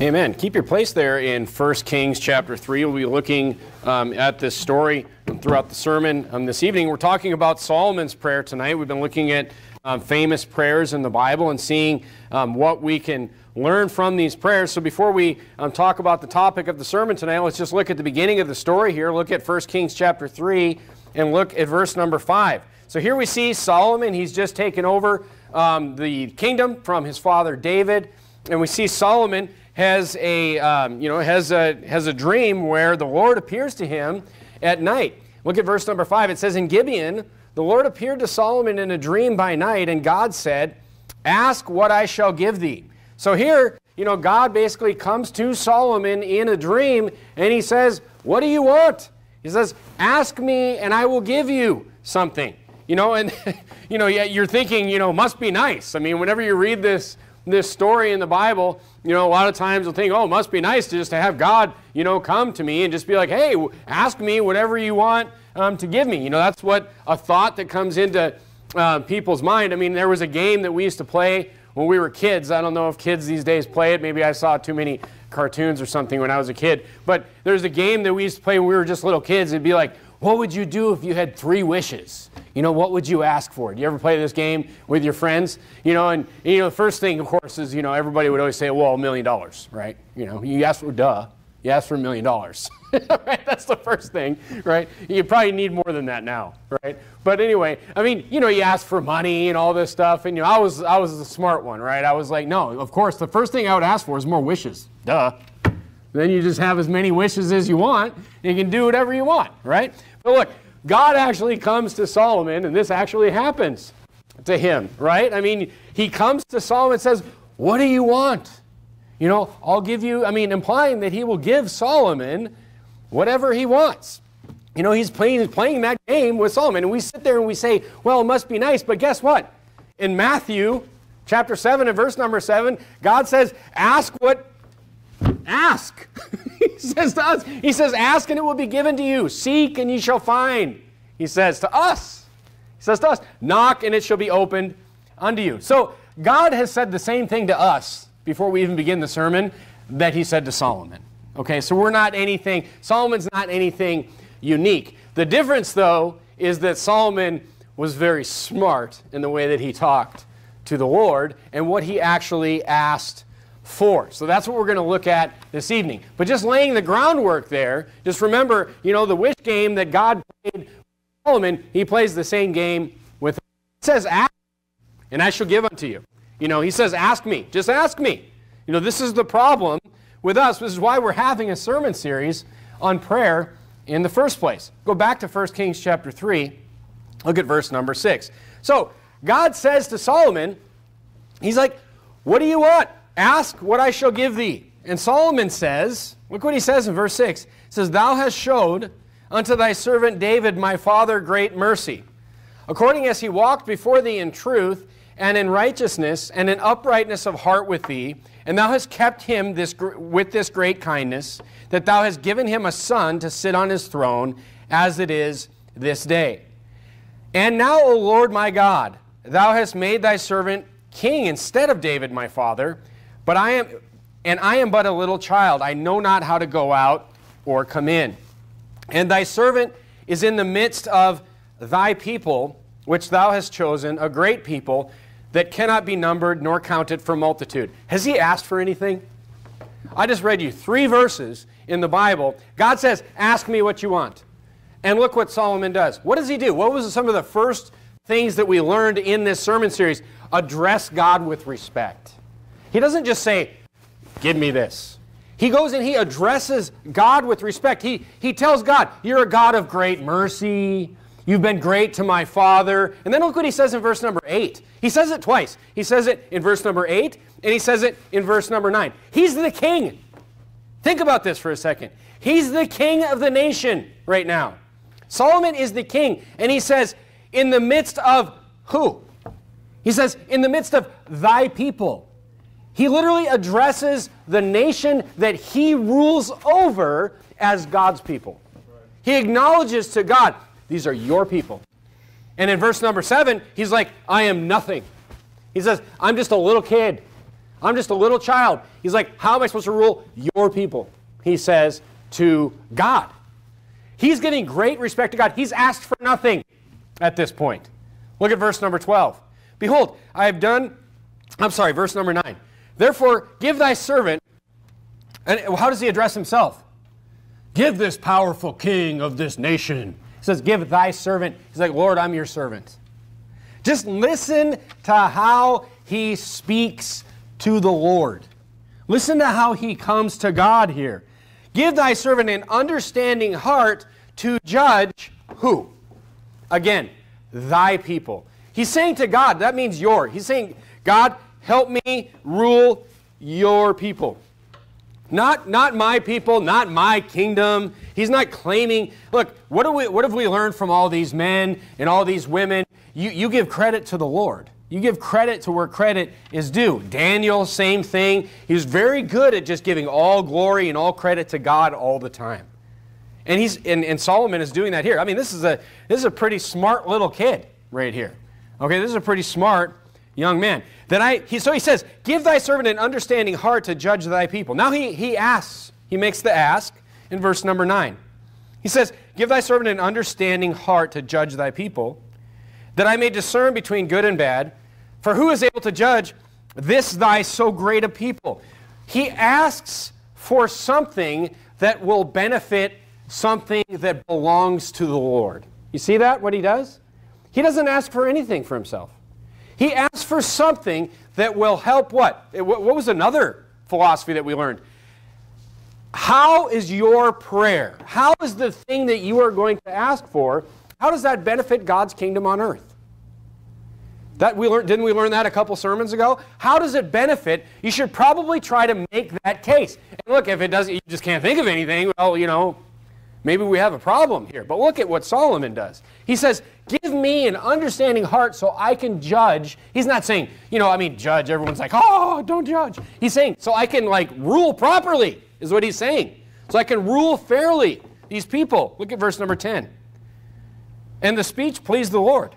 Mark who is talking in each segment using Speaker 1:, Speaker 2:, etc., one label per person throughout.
Speaker 1: Amen. Keep your place there in 1 Kings chapter 3. We'll be looking um, at this story throughout the sermon um, this evening. We're talking about Solomon's prayer tonight. We've been looking at um, famous prayers in the Bible and seeing um, what we can learn from these prayers. So before we um, talk about the topic of the sermon tonight, let's just look at the beginning of the story here. Look at 1 Kings chapter 3 and look at verse number 5. So here we see Solomon. He's just taken over um, the kingdom from his father David. And we see Solomon has a, um, you know, has a, has a dream where the Lord appears to him at night. Look at verse number 5. It says, In Gibeon, the Lord appeared to Solomon in a dream by night, and God said, Ask what I shall give thee. So here, you know, God basically comes to Solomon in a dream, and he says, What do you want? He says, Ask me, and I will give you something. You know, and, you know, you're thinking, you know, must be nice. I mean, whenever you read this, this story in the Bible, you know, a lot of times you'll think, oh, it must be nice to just to have God, you know, come to me and just be like, hey, ask me whatever you want um, to give me. You know, that's what a thought that comes into uh, people's mind. I mean, there was a game that we used to play when we were kids. I don't know if kids these days play it. Maybe I saw too many cartoons or something when I was a kid. But there's a game that we used to play when we were just little kids. It'd be like, what would you do if you had three wishes? You know, what would you ask for? Do you ever play this game with your friends? You know, and, you know, the first thing, of course, is, you know, everybody would always say, well, a million dollars, right? You know, you ask for, duh, you ask for a million dollars. right? That's the first thing, right? You probably need more than that now, right? But anyway, I mean, you know, you ask for money and all this stuff, and you know, I was I was the smart one, right? I was like, no, of course, the first thing I would ask for is more wishes. Duh. Then you just have as many wishes as you want, you can do whatever you want, right? But look, God actually comes to Solomon, and this actually happens to him, right? I mean, he comes to Solomon and says, What do you want? You know, I'll give you, I mean, implying that he will give Solomon whatever he wants. You know, he's playing, he's playing that game with Solomon, and we sit there and we say, Well, it must be nice, but guess what? In Matthew chapter 7 and verse number 7, God says, Ask what Ask. he says to us, He says, Ask and it will be given to you. Seek and ye shall find. He says to us. He says to us, Knock and it shall be opened unto you. So God has said the same thing to us before we even begin the sermon that He said to Solomon. Okay, so we're not anything, Solomon's not anything unique. The difference, though, is that Solomon was very smart in the way that he talked to the Lord and what he actually asked four. So that's what we're going to look at this evening. But just laying the groundwork there, just remember, you know, the wish game that God played with Solomon, he plays the same game with. It says, ask, and I shall give unto you. You know, he says, ask me. Just ask me. You know, this is the problem with us. This is why we're having a sermon series on prayer in the first place. Go back to 1 Kings chapter 3. Look at verse number 6. So, God says to Solomon, He's like, What do you want? Ask what I shall give thee. And Solomon says, look what he says in verse 6. He says, Thou hast showed unto thy servant David my father great mercy, according as he walked before thee in truth and in righteousness and in uprightness of heart with thee, and thou hast kept him this, with this great kindness, that thou hast given him a son to sit on his throne, as it is this day. And now, O Lord my God, thou hast made thy servant king instead of David my father, but I am, and I am but a little child. I know not how to go out or come in. And thy servant is in the midst of thy people, which thou hast chosen, a great people that cannot be numbered nor counted for multitude. Has he asked for anything? I just read you three verses in the Bible. God says, Ask me what you want. And look what Solomon does. What does he do? What was some of the first things that we learned in this sermon series? Address God with respect. He doesn't just say, Give me this. He goes and he addresses God with respect. He, he tells God, You're a God of great mercy. You've been great to my father. And then look what he says in verse number 8. He says it twice. He says it in verse number 8, and he says it in verse number 9. He's the king. Think about this for a second. He's the king of the nation right now. Solomon is the king, and he says, In the midst of who? He says, In the midst of thy people. He literally addresses the nation that he rules over as God's people. He acknowledges to God, these are your people. And in verse number seven, he's like, I am nothing. He says, I'm just a little kid. I'm just a little child. He's like, How am I supposed to rule your people? He says to God. He's getting great respect to God. He's asked for nothing at this point. Look at verse number 12. Behold, I have done, I'm sorry, verse number 9. Therefore, give thy servant, and how does he address himself? Give this powerful king of this nation. He says, Give thy servant. He's like, Lord, I'm your servant. Just listen to how he speaks to the Lord. Listen to how he comes to God here. Give thy servant an understanding heart to judge who? Again, thy people. He's saying to God, that means your. He's saying, God, help me rule your people. Not, not my people, not my kingdom. He's not claiming, look, what, do we, what have we learned from all these men and all these women? You, you give credit to the Lord. You give credit to where credit is due. Daniel, same thing. He was very good at just giving all glory and all credit to God all the time. And, he's, and, and Solomon is doing that here. I mean, this is, a, this is a pretty smart little kid right here. Okay, this is a pretty smart young man. Then I, he, so he says, Give thy servant an understanding heart to judge thy people. Now he, he asks, he makes the ask in verse number 9. He says, Give thy servant an understanding heart to judge thy people, that I may discern between good and bad. For who is able to judge this thy so great a people? He asks for something that will benefit something that belongs to the Lord. You see that, what he does? He doesn't ask for anything for himself. He asks for something that will help what? What was another philosophy that we learned? How is your prayer? How is the thing that you are going to ask for? How does that benefit God's kingdom on earth? That we learned, didn't we learn that a couple sermons ago? How does it benefit? You should probably try to make that case. And look, if it doesn't, you just can't think of anything, well, you know, maybe we have a problem here. But look at what Solomon does. He says, Give me an understanding heart so I can judge. He's not saying, you know, I mean, judge. Everyone's like, oh, don't judge. He's saying, so I can like rule properly, is what he's saying. So I can rule fairly these people. Look at verse number 10. And the speech pleased the Lord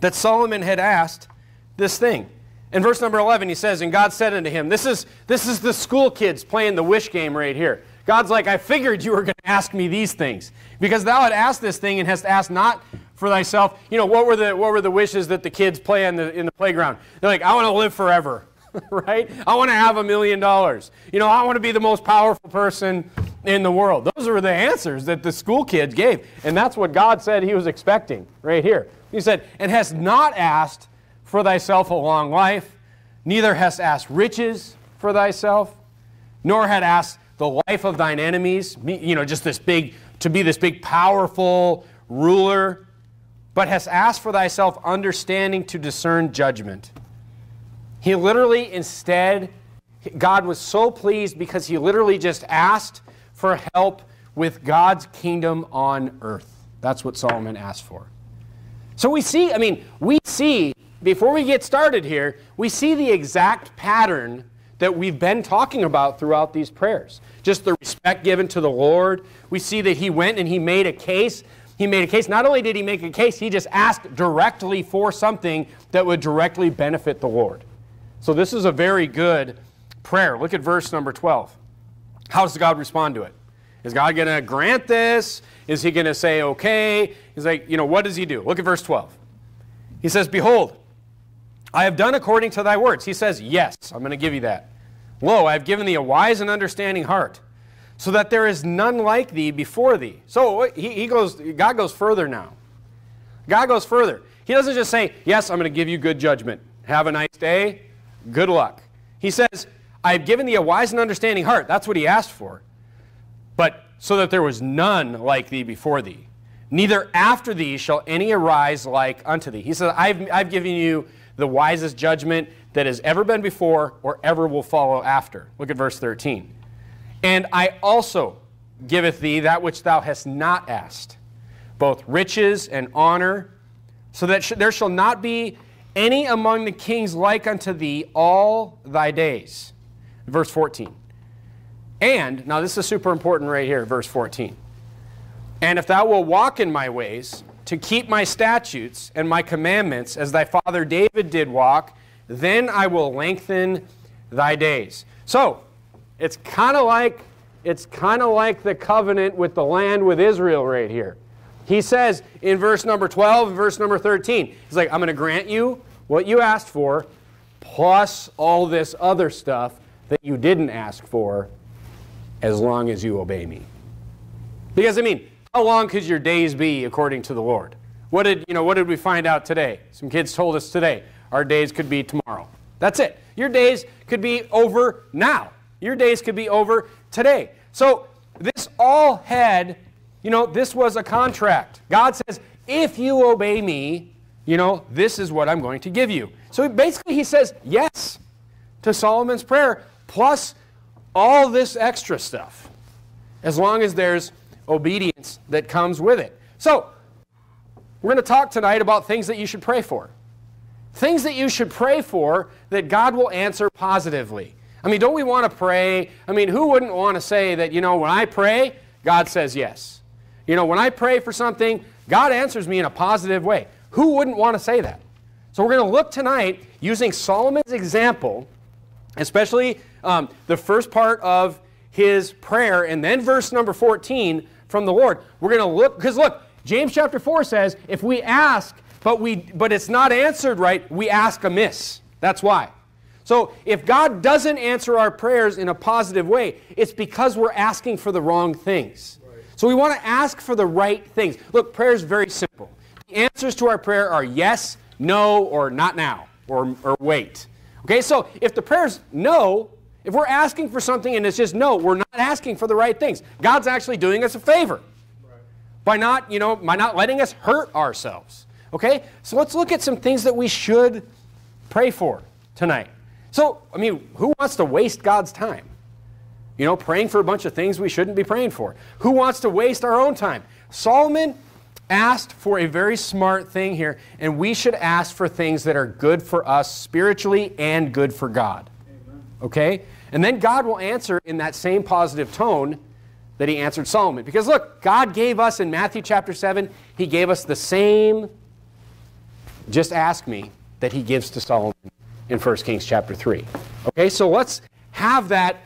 Speaker 1: that Solomon had asked this thing. In verse number 11, he says, And God said unto him, This is, this is the school kids playing the wish game right here. God's like, I figured you were going to ask me these things. Because thou had asked this thing and hast asked not for thyself. You know, what were the, what were the wishes that the kids play in the, in the playground? They're like, I want to live forever, right? I want to have a million dollars. You know, I want to be the most powerful person in the world. Those were the answers that the school kids gave. And that's what God said he was expecting right here. He said, And hast not asked for thyself a long life, neither hast asked riches for thyself, nor had asked the life of thine enemies, you know, just this big, to be this big, powerful ruler, but hast asked for thyself understanding to discern judgment. He literally, instead, God was so pleased because he literally just asked for help with God's kingdom on earth. That's what Solomon asked for. So we see, I mean, we see, before we get started here, we see the exact pattern that we've been talking about throughout these prayers. Just the respect given to the Lord. We see that he went and he made a case. He made a case. Not only did he make a case, he just asked directly for something that would directly benefit the Lord. So this is a very good prayer. Look at verse number 12. How does God respond to it? Is God going to grant this? Is he going to say, okay? He's like, you know, what does he do? Look at verse 12. He says, Behold, I have done according to thy words. He says, Yes, I'm going to give you that. Lo, I have given thee a wise and understanding heart, so that there is none like thee before thee. So he, he goes, God goes further now. God goes further. He doesn't just say, Yes, I'm going to give you good judgment. Have a nice day. Good luck. He says, I have given thee a wise and understanding heart. That's what he asked for. But so that there was none like thee before thee. Neither after thee shall any arise like unto thee. He says, I've, I've given you the wisest judgment that has ever been before or ever will follow after. Look at verse 13. And I also giveth thee that which thou hast not asked, both riches and honor, so that sh- there shall not be any among the kings like unto thee all thy days. Verse 14. And, now this is super important right here, verse 14. And if thou wilt walk in my ways, to keep my statutes and my commandments, as thy father David did walk, then I will lengthen thy days. So, it's kind of like it's kind of like the covenant with the land with Israel right here. He says in verse number 12 and verse number 13, he's like, I'm going to grant you what you asked for, plus all this other stuff that you didn't ask for, as long as you obey me. Because, I mean, how long could your days be according to the Lord? What did, you know, what did we find out today? Some kids told us today our days could be tomorrow. That's it. Your days could be over now. Your days could be over today. So this all had, you know, this was a contract. God says, if you obey me, you know, this is what I'm going to give you. So basically he says yes to Solomon's prayer, plus all this extra stuff, as long as there's obedience that comes with it. So we're going to talk tonight about things that you should pray for. Things that you should pray for that God will answer positively. I mean, don't we want to pray? I mean, who wouldn't want to say that, you know, when I pray, God says yes? You know, when I pray for something, God answers me in a positive way. Who wouldn't want to say that? So we're going to look tonight using Solomon's example, especially um, the first part of his prayer, and then verse number 14 from the Lord. We're going to look, because look, James chapter 4 says, if we ask, but, we, but it's not answered right, we ask amiss. That's why. So if God doesn't answer our prayers in a positive way, it's because we're asking for the wrong things. Right. So we want to ask for the right things. Look, prayer is very simple. The answers to our prayer are yes, no, or not now, or, or wait. Okay, so if the prayer is no, if we're asking for something and it's just no, we're not asking for the right things. God's actually doing us a favor right. by not, you know, by not letting us hurt ourselves. Okay? So let's look at some things that we should pray for tonight. So, I mean, who wants to waste God's time? You know, praying for a bunch of things we shouldn't be praying for. Who wants to waste our own time? Solomon asked for a very smart thing here, and we should ask for things that are good for us spiritually and good for God. Okay? And then God will answer in that same positive tone that he answered Solomon. Because look, God gave us in Matthew chapter 7, he gave us the same just ask me that he gives to Solomon in 1 Kings chapter 3. Okay, so let's have that,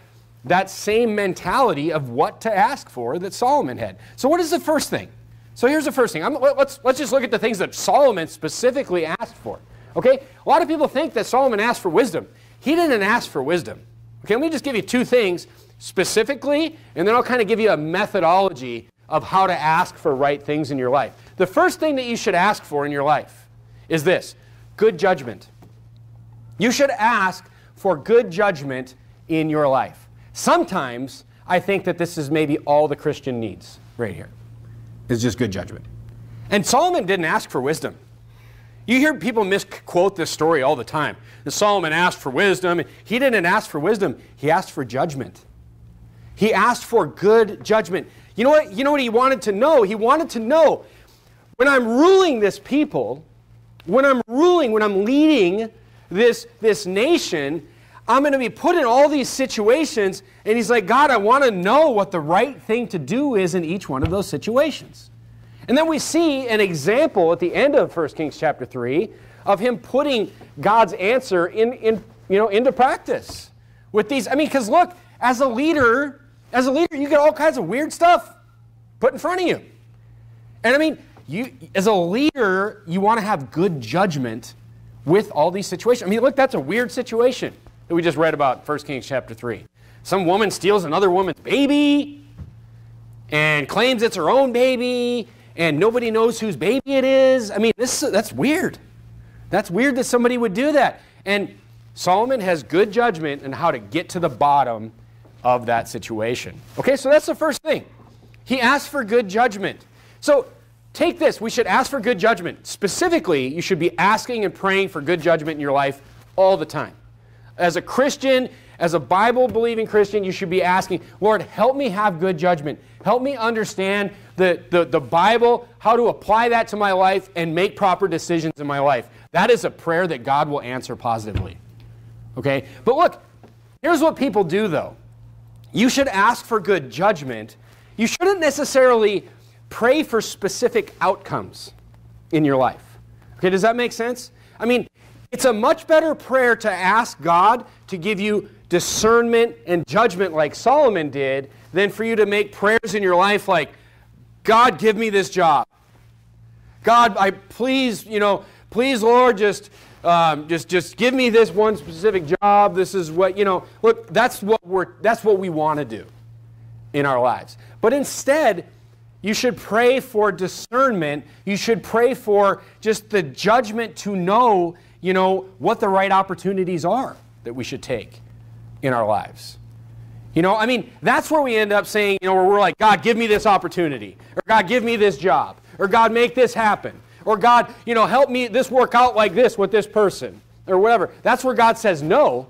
Speaker 1: that same mentality of what to ask for that Solomon had. So, what is the first thing? So, here's the first thing. I'm, let's, let's just look at the things that Solomon specifically asked for. Okay, a lot of people think that Solomon asked for wisdom. He didn't ask for wisdom. Okay, let me just give you two things specifically, and then I'll kind of give you a methodology of how to ask for right things in your life. The first thing that you should ask for in your life is this good judgment. You should ask for good judgment in your life. Sometimes I think that this is maybe all the Christian needs right here, is just good judgment. And Solomon didn't ask for wisdom. You hear people misquote this story all the time. That Solomon asked for wisdom. He didn't ask for wisdom, he asked for judgment. He asked for good judgment. You know what? You know what he wanted to know? He wanted to know when I'm ruling this people, when I'm ruling, when I'm leading this, this nation, I'm going to be put in all these situations. And he's like, God, I want to know what the right thing to do is in each one of those situations. And then we see an example at the end of 1 Kings chapter 3 of him putting God's answer in, in, you know, into practice with these. I mean, because look, as a leader, as a leader, you get all kinds of weird stuff put in front of you. And I mean, you, as a leader, you want to have good judgment with all these situations. I mean, look, that's a weird situation that we just read about 1 Kings chapter 3. Some woman steals another woman's baby and claims it's her own baby, and nobody knows whose baby it is. I mean, this, that's weird. That's weird that somebody would do that. And Solomon has good judgment in how to get to the bottom of that situation. Okay, so that's the first thing. He asked for good judgment. So Take this. We should ask for good judgment. Specifically, you should be asking and praying for good judgment in your life all the time. As a Christian, as a Bible believing Christian, you should be asking, Lord, help me have good judgment. Help me understand the, the, the Bible, how to apply that to my life, and make proper decisions in my life. That is a prayer that God will answer positively. Okay? But look, here's what people do though. You should ask for good judgment. You shouldn't necessarily pray for specific outcomes in your life. Okay, does that make sense? I mean, It's a much better prayer to ask God to give you discernment and judgment like Solomon did than for you to make prayers in your life like, God, give me this job. God, I please, you know, please, Lord, just, um, just, just give me this one specific job. This is what, you know, look, that's what we're, that's what we want to do in our lives. But instead, you should pray for discernment. You should pray for just the judgment to know, you know, what the right opportunities are that we should take in our lives. You know, I mean, that's where we end up saying, you know, where we're like, God, give me this opportunity, or God, give me this job, or God, make this happen, or God, you know, help me this work out like this with this person, or whatever. That's where God says no,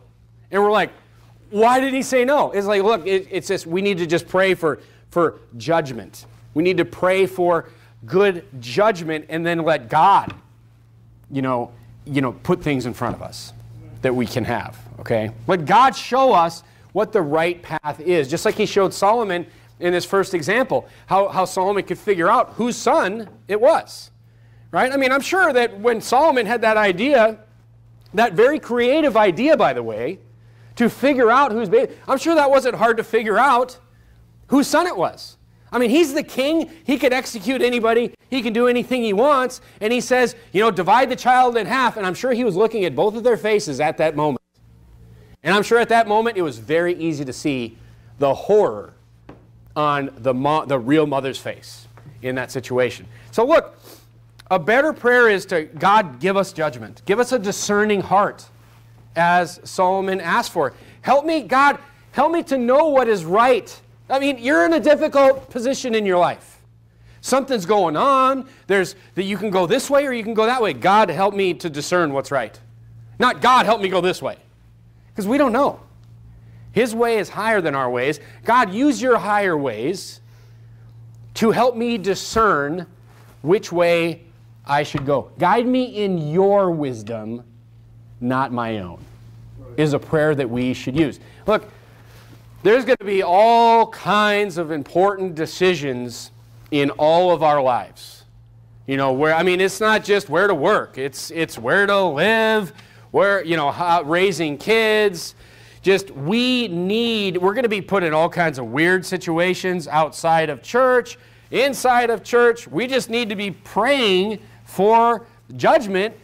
Speaker 1: and we're like, why did He say no? It's like, look, it, it's just we need to just pray for for judgment. We need to pray for good judgment, and then let God, you know, you know, put things in front of us that we can have. Okay, let God show us what the right path is. Just like he showed Solomon in this first example, how, how Solomon could figure out whose son it was. Right? I mean, I'm sure that when Solomon had that idea, that very creative idea, by the way, to figure out whose baby, I'm sure that wasn't hard to figure out whose son it was. I mean, he's the king. He can execute anybody. He can do anything he wants. And he says, you know, divide the child in half. And I'm sure he was looking at both of their faces at that moment. And I'm sure at that moment it was very easy to see the horror on the, mo- the real mother's face in that situation. So, look, a better prayer is to God, give us judgment, give us a discerning heart, as Solomon asked for. Help me, God, help me to know what is right. I mean, you're in a difficult position in your life. Something's going on. There's that you can go this way or you can go that way. God, help me to discern what's right. Not God, help me go this way. Because we don't know. His way is higher than our ways. God, use your higher ways to help me discern which way I should go. Guide me in your wisdom, not my own, is a prayer that we should use. Look, there's going to be all kinds of important decisions in all of our lives. You know, where, I mean, it's not just where to work, it's, it's where to live, where, you know, how, raising kids. Just we need, we're going to be put in all kinds of weird situations outside of church, inside of church. We just need to be praying for judgment.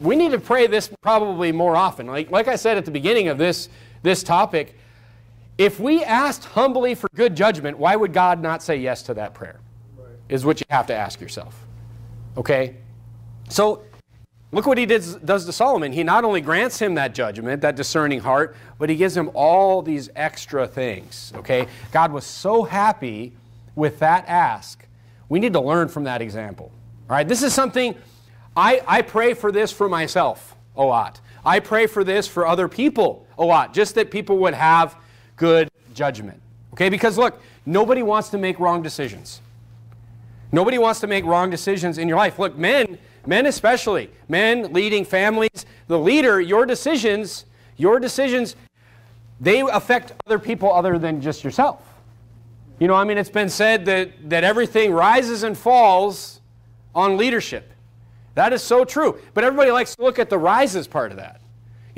Speaker 1: We need to pray this probably more often. Like, like I said at the beginning of this, this topic, if we asked humbly for good judgment, why would God not say yes to that prayer? Right. Is what you have to ask yourself. Okay? So Look what he does, does to Solomon. He not only grants him that judgment, that discerning heart, but he gives him all these extra things. Okay? God was so happy with that ask. We need to learn from that example. All right? This is something I, I pray for this for myself a lot. I pray for this for other people a lot, just that people would have good judgment. Okay? Because look, nobody wants to make wrong decisions. Nobody wants to make wrong decisions in your life. Look, men men especially, men leading families, the leader, your decisions, your decisions, they affect other people other than just yourself. You know, I mean, it's been said that, that everything rises and falls on leadership. That is so true. But everybody likes to look at the rises part of that.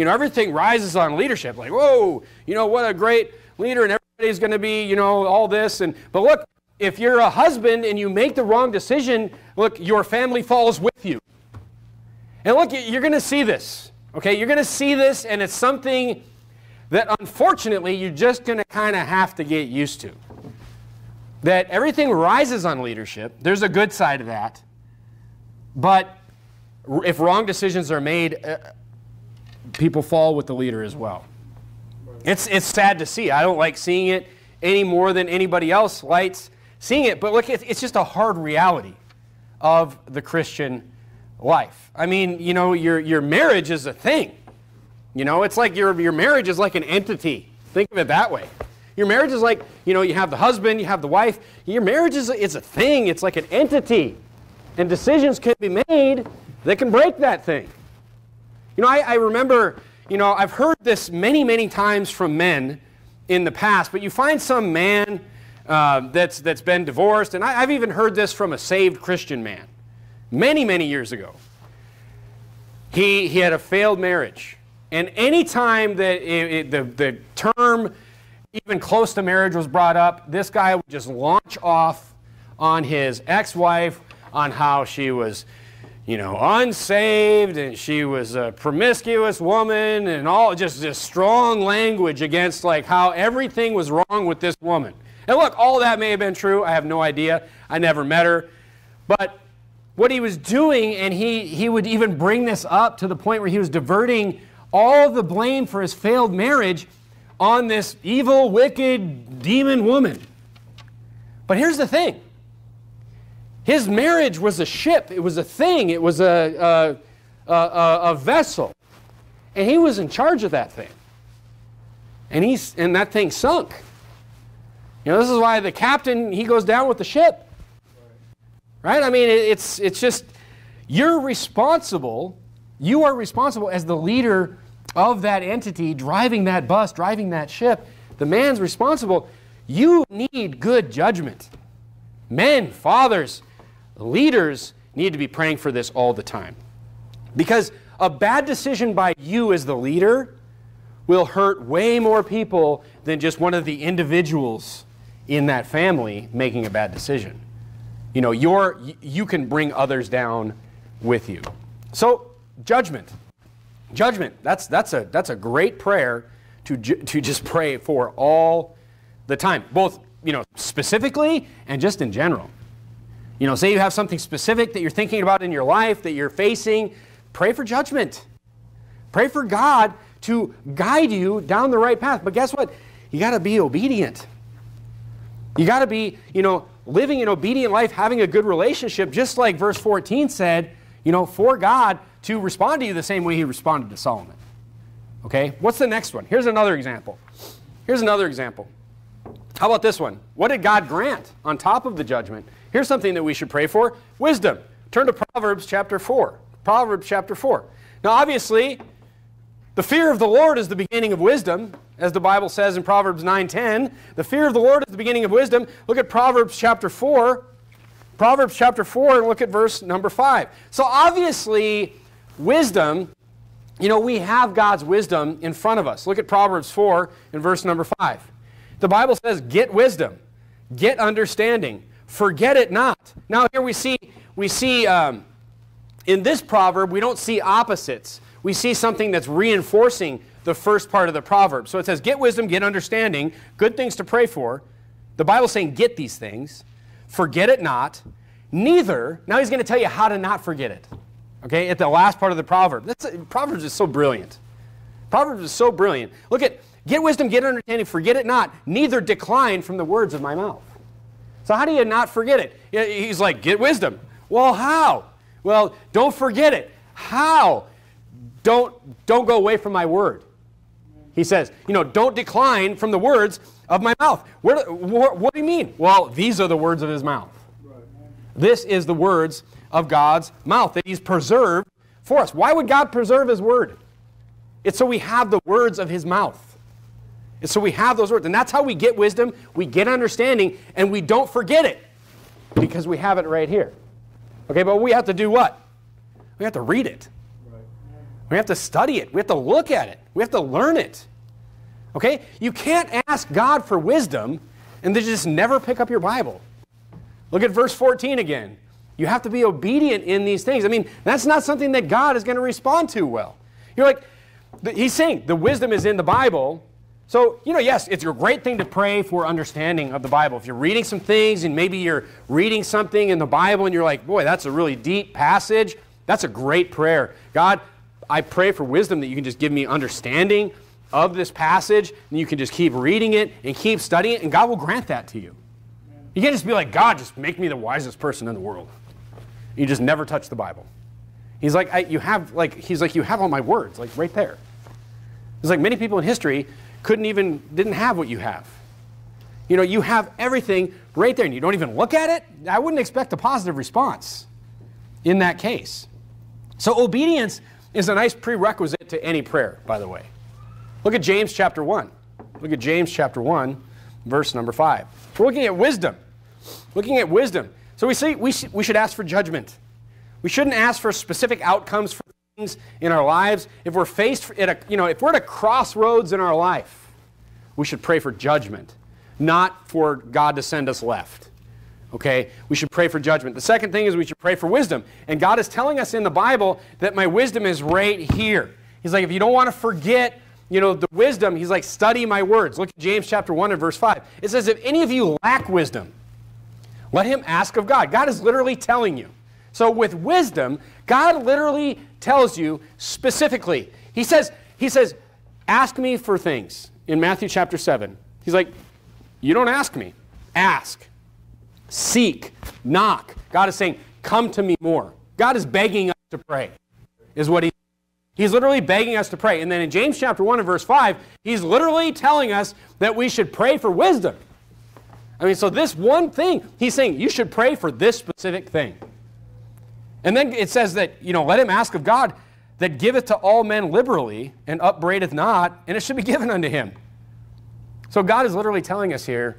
Speaker 1: You know, everything rises on leadership. Like, whoa, you know, what a great leader, and everybody's going to be, you know, all this. And but look, if you're a husband and you make the wrong decision, look, your family falls with you. And look, you're going to see this. Okay, you're going to see this, and it's something that unfortunately you're just going to kind of have to get used to. That everything rises on leadership. There's a good side of that. But if wrong decisions are made, uh, people fall with the leader as well. It's, it's sad to see. I don't like seeing it any more than anybody else likes seeing it. But look, it's just a hard reality of the Christian life. I mean, you know, your, your marriage is a thing. You know, it's like your, your marriage is like an entity. Think of it that way. Your marriage is like, you know, you have the husband, you have the wife. Your marriage is a, it's a thing, it's like an entity. And decisions can be made that can break that thing. You know, I, I remember, you know, I've heard this many, many times from men in the past, but you find some man uh, that's, that's been divorced, and I, I've even heard this from a saved Christian man many, many years ago. he, he had a failed marriage. And anytime that it, it, the, the term even close to marriage was brought up, this guy would just launch off on his ex wife, on how she was, you know, unsaved and she was a promiscuous woman and all just this strong language against like how everything was wrong with this woman. And look, all that may have been true. I have no idea. I never met her. But what he was doing, and he, he would even bring this up to the point where he was diverting all the blame for his failed marriage on this evil, wicked, demon woman. But here's the thing his marriage was a ship, it was a thing, it was a, a, a, a vessel. And he was in charge of that thing. And, he's, and that thing sunk. You know, this is why the captain, he goes down with the ship. Right? I mean, it's, it's just, you're responsible, you are responsible as the leader of that entity driving that bus, driving that ship, the man's responsible. You need good judgment. Men, fathers, leaders need to be praying for this all the time. Because a bad decision by you as the leader will hurt way more people than just one of the individuals in that family making a bad decision. You know, you're, you can bring others down with you. So, judgment. Judgment. That's, that's, a, that's a great prayer to, ju- to just pray for all the time, both you know, specifically and just in general. You know, say you have something specific that you're thinking about in your life that you're facing, pray for judgment. Pray for God to guide you down the right path. But guess what? You got to be obedient. You got to be, you know, living an obedient life, having a good relationship, just like verse 14 said, you know, for God to respond to you the same way he responded to Solomon. Okay? What's the next one? Here's another example. Here's another example. How about this one? What did God grant on top of the judgment? Here's something that we should pray for wisdom. Turn to Proverbs chapter 4. Proverbs chapter 4. Now, obviously, the fear of the Lord is the beginning of wisdom, as the Bible says in Proverbs 9:10. The fear of the Lord is the beginning of wisdom. Look at Proverbs chapter 4. Proverbs chapter 4 and look at verse number 5. So obviously, wisdom, you know, we have God's wisdom in front of us. Look at Proverbs 4 and verse number 5. The Bible says, "Get wisdom, get understanding, forget it not." Now here we see we see um, in this proverb we don't see opposites. We see something that's reinforcing the first part of the proverb. So it says, "Get wisdom, get understanding, good things to pray for." The Bible's saying, "Get these things." forget it not, neither, now he's going to tell you how to not forget it. Okay, at the last part of the proverb. That's, Proverbs is so brilliant. Proverbs is so brilliant. Look at, get wisdom, get understanding, forget it not, neither decline from the words of my mouth. So how do you not forget it? He's like, get wisdom. Well, how? Well, don't forget it. How? Don't, don't go away from my word. He says, you know, don't decline from the words of my mouth. What, what, what, do you mean? Well, these are the words of his mouth. This is the words of God's mouth that he's preserved for us. Why would God preserve his word? It's so we have the words of his mouth. It's so we have those words. And that's how we get wisdom, we get understanding, and we don't forget it because we have it right here. Okay, but we have to do what? We have to read it. We have to study it. We have to look at it. We have to learn it. Okay? You can't ask God for wisdom and then just never pick up your Bible. Look at verse 14 again. You have to be obedient in these things. I mean, that's not something that God is going to respond to well. You're like, he's saying the wisdom is in the Bible. So, you know, yes, it's a great thing to pray for understanding of the Bible. If you're reading some things and maybe you're reading something in the Bible and you're like, boy, that's a really deep passage, that's a great prayer. God, I pray for wisdom that you can just give me understanding of this passage, and you can just keep reading it and keep studying it, and God will grant that to you. You can't just be like, God, just make me the wisest person in the world. You just never touch the Bible. He's like, you have like, he's like, you have all my words, like right there. It's like many people in history couldn't even, didn't have what you have. You know, you have everything right there, and you don't even look at it. I wouldn't expect a positive response in that case. So obedience is a nice prerequisite to any prayer, by the way. Look at James chapter 1. Look at James chapter 1, verse number 5. We're looking at wisdom. Looking at wisdom. So we see we, we should ask for judgment. We shouldn't ask for specific outcomes for in our lives, if we're faced at a, you know, if we're at a crossroads in our life, we should pray for judgment, not for God to send us left. Okay? We should pray for judgment. The second thing is we should pray for wisdom. And God is telling us in the Bible that my wisdom is right here. He's like, if you don't want to forget, you know, the wisdom, he's like, study my words. Look at James chapter 1 and verse 5. It says, if any of you lack wisdom, let him ask of God. God is literally telling you. So with wisdom, God literally tells you specifically. He says, he says, ask me for things in Matthew chapter 7. He's like, you don't ask me. Ask. Seek. Knock. God is saying, come to me more. God is begging us to pray, is what he He's literally begging us to pray. And then in James chapter 1 and verse 5, he's literally telling us that we should pray for wisdom. I mean, so this one thing, he's saying you should pray for this specific thing. And then it says that, you know, let him ask of God that giveth to all men liberally and upbraideth not, and it should be given unto him. So God is literally telling us here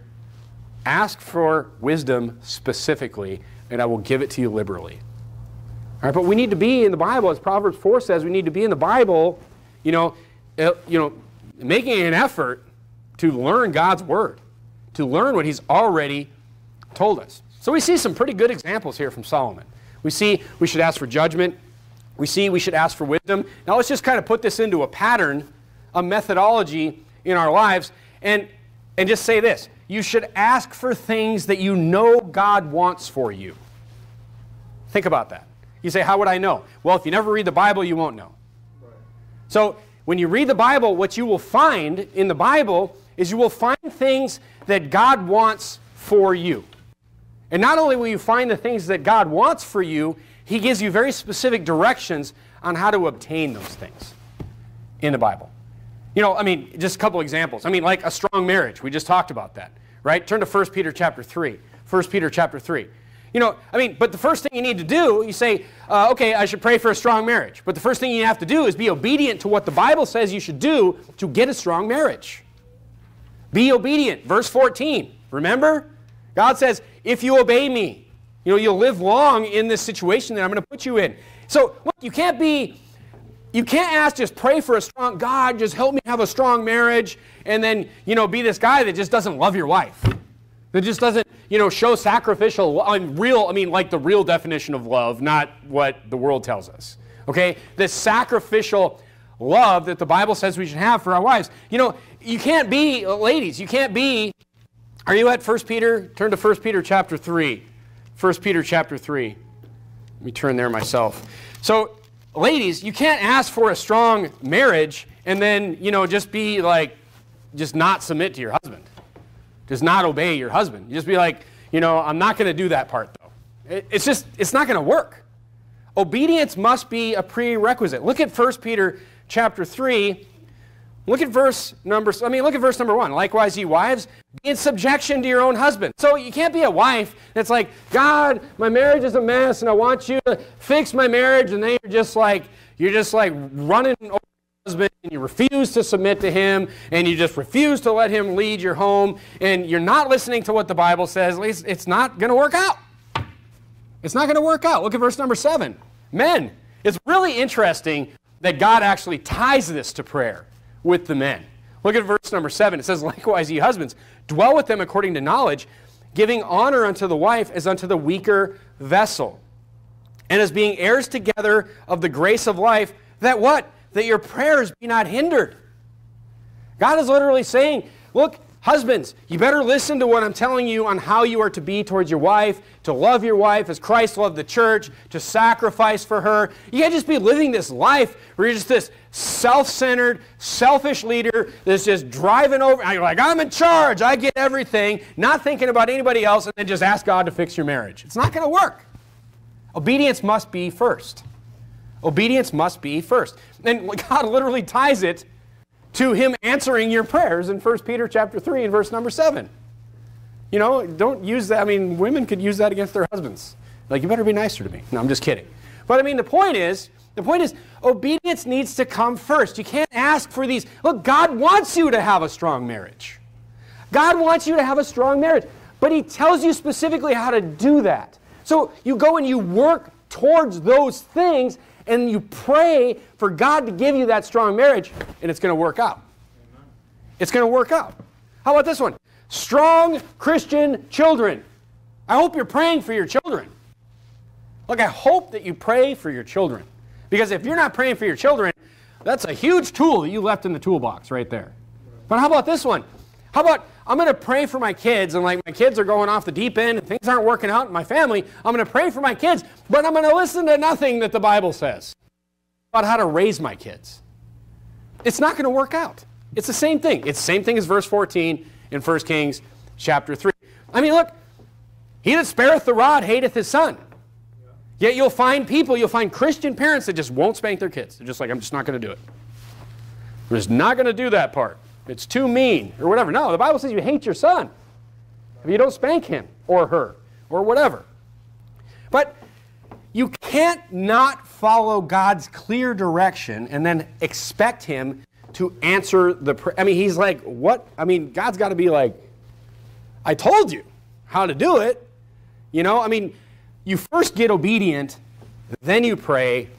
Speaker 1: ask for wisdom specifically, and I will give it to you liberally. All right, but we need to be in the Bible, as Proverbs 4 says, we need to be in the Bible, you know, uh, you know, making an effort to learn God's word, to learn what he's already told us. So we see some pretty good examples here from Solomon. We see we should ask for judgment. We see we should ask for wisdom. Now let's just kind of put this into a pattern, a methodology in our lives, and, and just say this. You should ask for things that you know God wants for you. Think about that. You say, How would I know? Well, if you never read the Bible, you won't know. Right. So when you read the Bible, what you will find in the Bible is you will find things that God wants for you. And not only will you find the things that God wants for you, He gives you very specific directions on how to obtain those things in the Bible. You know, I mean, just a couple examples. I mean, like a strong marriage. We just talked about that, right? Turn to 1 Peter chapter 3. 1 Peter chapter 3. You know, I mean, but the first thing you need to do, you say, uh, okay, I should pray for a strong marriage. But the first thing you have to do is be obedient to what the Bible says you should do to get a strong marriage. Be obedient. Verse 14. Remember? God says, if you obey me, you know, you'll live long in this situation that I'm going to put you in. So, look, you can't be, you can't ask, just pray for a strong, God, just help me have a strong marriage, and then, you know, be this guy that just doesn't love your wife. That just doesn't, you know, show sacrificial, I mean, real, I mean, like the real definition of love, not what the world tells us. Okay? This sacrificial love that the Bible says we should have for our wives. You know, you can't be, ladies, you can't be are you at 1 Peter? Turn to 1 Peter chapter 3. 1 Peter chapter 3. Let me turn there myself. So, ladies, you can't ask for a strong marriage and then, you know, just be like, just not submit to your husband. Just not obey your husband. You just be like, you know, I'm not going to do that part though. it's just, it's not going to work. Obedience must be a prerequisite. Look at 1 Peter chapter 3 Look at verse number, I mean, look at verse number one. Likewise, ye wives, be in subjection to your own husband. So you can't be a wife that's like, God, my marriage is a mess and I want you to fix my marriage. And then you're just like, you're just like running over your husband and you refuse to submit to him and you just refuse to let him lead your home and you're not listening to what the Bible says. At least it's not going to work out. It's not going to work out. Look at verse number seven. Men, it's really interesting that God actually ties this to prayer with the men. Look at verse number 7. It says, Likewise, ye husbands, dwell with them according to knowledge, giving honor unto the wife as unto the weaker vessel, and as being heirs together of the grace of life, that what? That your prayers be not hindered. God is literally saying, Look, Husbands, you better listen to what I'm telling you on how you are to be towards your wife, to love your wife as Christ loved the church, to sacrifice for her. You can't just be living this life where you're just this self centered, selfish leader that's just driving over. You're like, I'm in charge, I get everything, not thinking about anybody else, and then just ask God to fix your marriage. It's not going to work. Obedience must be first. Obedience must be first. And God literally ties it to him answering your prayers in 1 Peter chapter 3 and verse number 7. You know, don't use that. I mean, women could use that against their husbands. Like, you better be nicer to me. No, I'm just kidding. But I mean, the point is, the point is, obedience needs to come first. You can't ask for these. Look, God wants you to have a strong marriage. God wants you to have a strong marriage. But He tells you specifically how to do that. So you go and you work towards those things, and you pray for God to give you that strong marriage, and it's going to work out. It's going to work out. How about this one? Strong Christian children. I hope you're praying for your children. Look, I hope that you pray for your children. Because if you're not praying for your children, that's a huge tool that you left in the toolbox right there. But how about this one? How about I'm going to pray for my kids and like my kids are going off the deep end and things aren't working out in my family. I'm going to pray for my kids, but I'm going to listen to nothing that the Bible says about how to raise my kids. It's not going to work out. It's the same thing. It's the same thing as verse 14 in 1 Kings chapter 3. I mean, look, he that spareth the rod hateth his son. Yet you'll find people, you'll find Christian parents that just won't spank their kids. They're just like, I'm just not going to do it. I'm just not going to do that part. It's too mean or whatever. No, the Bible says you hate your son if you don't spank him or her or whatever. But you can't not follow God's clear direction and then expect him to answer the prayer. I mean, he's like, what? I mean, God's got to be like, I told you how to do it. You know, I mean, you first get obedient, then you pray,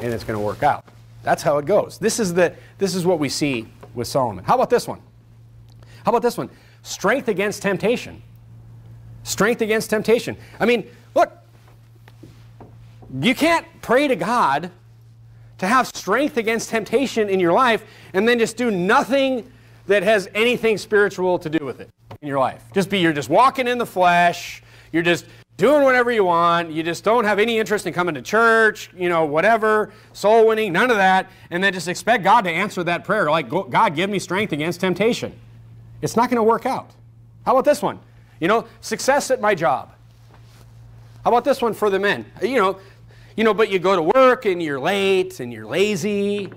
Speaker 1: and it's going to work out. That's how it goes. This is, the, this is what we see with Solomon. How about this one? How about this one? Strength against temptation. Strength against temptation. I mean, look, you can't pray to God to have strength against temptation in your life and then just do nothing that has anything spiritual to do with it in your life. Just be, you're just walking in the flesh, you're just doing whatever you want, you just don't have any interest in coming to church, you know, whatever, soul winning, none of that, and then just expect God to answer that prayer like, God, give me strength against temptation. It's not going to work out. How about this one? You know, success at my job. How about this one for the men? You know, you know, but you go to work and you're late and you're lazy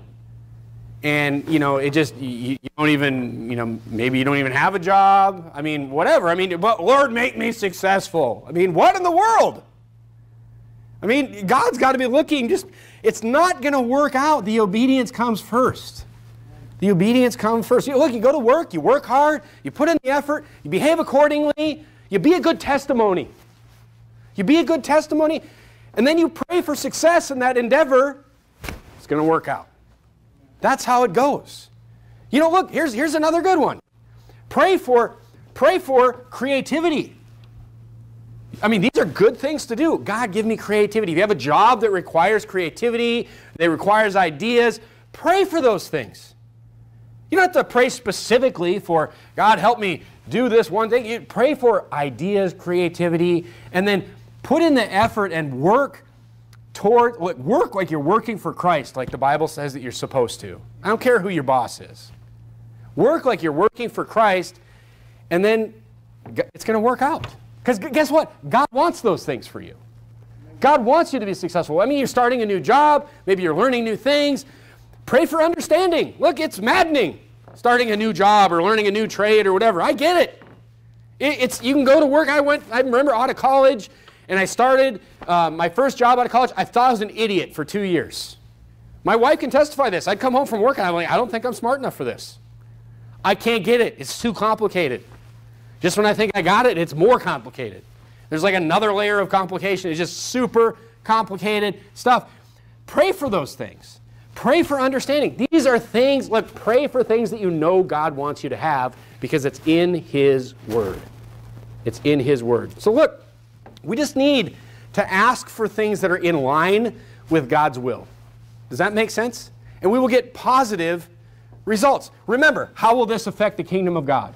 Speaker 1: and you know it just you, you, don't even you know maybe you don't even have a job. I mean whatever. I mean but lord make me successful. I mean what in the world? I mean god's got to be looking. Just it's not going to work out. The obedience comes first. The obedience comes first. You, look you go to work you work hard you put in the effort you behave accordingly you be a good testimony. You be a good testimony and then you pray for success in that endeavor it's going to work out that's how it goes. You know, look, here's, here's another good one. Pray for, pray for creativity. I mean, these are good things to do. God, give me creativity. If you have a job that requires creativity, that requires ideas, pray for those things. You don't have to pray specifically for, God, help me do this one thing. You pray for ideas, creativity, and then put in the effort and work toward work like you're working for Christ, like the Bible says that you're supposed to. I don't care who your boss is. Work like you're working for Christ, and then it's going to work out. Because guess what? God wants those things for you. God wants you to be successful. I mean, you're starting a new job, maybe you're learning new things. Pray for understanding. Look, it's maddening starting a new job or learning a new trade or whatever. I get it. It's you can go to work. I went. I remember out of college and I started uh, my first job out of college. I thought I was an idiot for two years. My wife can testify this. I'd come home from work and I'm like, I don't think I'm smart enough for this. I can't get it. It's too complicated. Just when I think I got it, it's more complicated. There's like another layer of complication. It's just super complicated stuff. Pray for those things. Pray for understanding. These are things, look, pray for things that you know God wants you to have because it's in His Word. It's in His Word. So look, we just need to ask for things that are in line with God's will. Does that make sense? And we will get positive results. Remember, how will this affect the kingdom of God?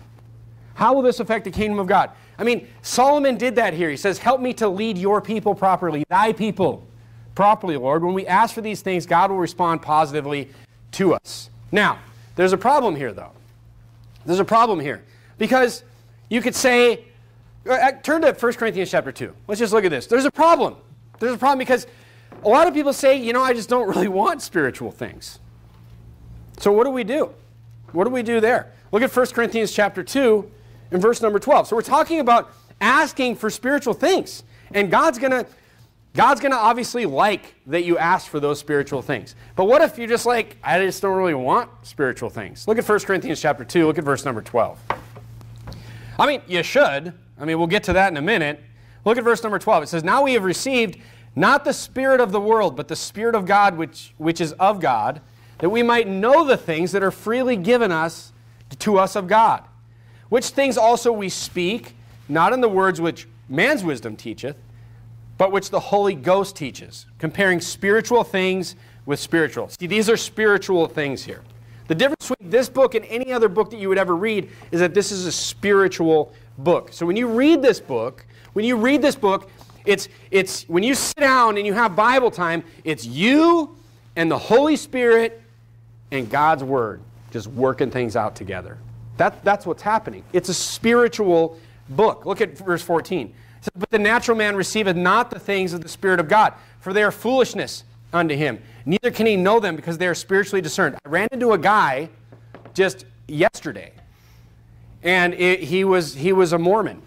Speaker 1: How will this affect the kingdom of God? I mean, Solomon did that here. He says, Help me to lead your people properly, thy people properly, Lord. When we ask for these things, God will respond positively to us. Now, there's a problem here, though. There's a problem here. Because you could say, Uh, uh, turn to 1 Corinthians chapter 2. Let's just look at this. There's a problem. There's a problem because a lot of people say, you know, I just don't really want spiritual things. So what do we do? What do we do there? Look at 1 Corinthians chapter 2 and verse number 12. So we're talking about asking for spiritual things. And God's going to God's going to obviously like that you ask for those spiritual things. But what if you're just like, I just don't really want spiritual things? Look at 1 Corinthians chapter 2, look at verse number 12. I mean, you should, I mean, we'll get to that in a minute. Look at verse number 12. It says, Now we have received not the Spirit of the world, but the Spirit of God, which, which is of God, that we might know the things that are freely given us to us of God. Which things also we speak, not in the words which man's wisdom teacheth, but which the Holy Ghost teaches, comparing spiritual things with spiritual. See, these are spiritual things here. The difference between this book and any other book that you would ever read is that this is a spiritual book. So when you read this book, when you read this book, it's, it's when you sit down and you have Bible time, it's you and the Holy Spirit and God's Word just working things out together. That, that's what's happening. It's a spiritual book. Look at verse 14. It says, But the natural man receiveth not the things of the Spirit of God, for they are foolishness unto him. Neither can he know them because they are spiritually discerned. I ran into a guy just yesterday, and it, he, was, he was a Mormon.